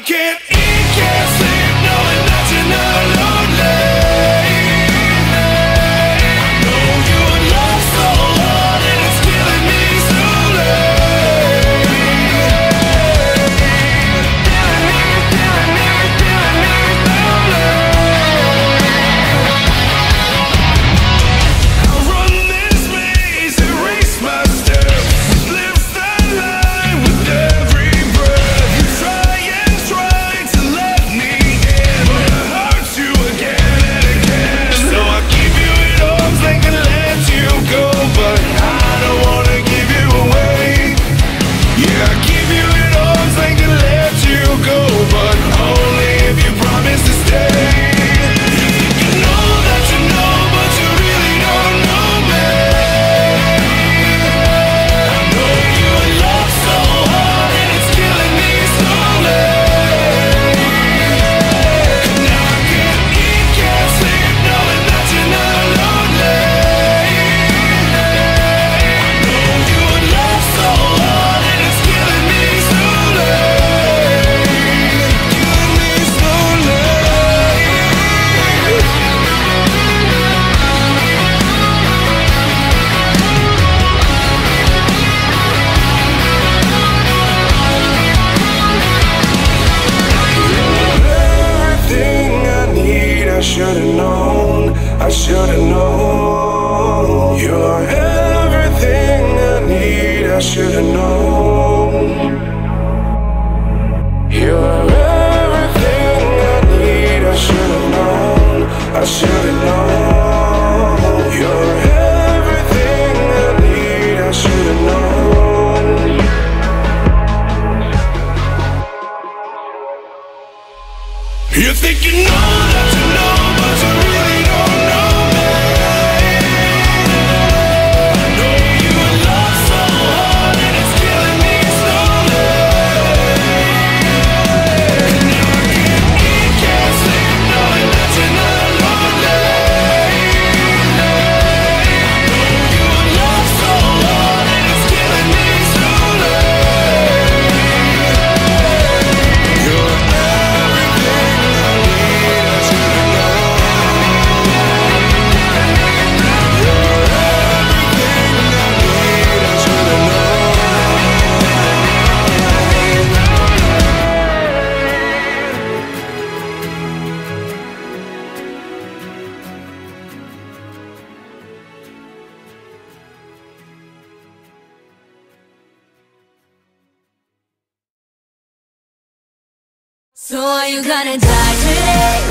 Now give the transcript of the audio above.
I can't I should've known. You're everything I need, I should've known. You're everything I need, I should've known, I should've known. You're everything I need, I should've known. You think you know So are you gonna die today?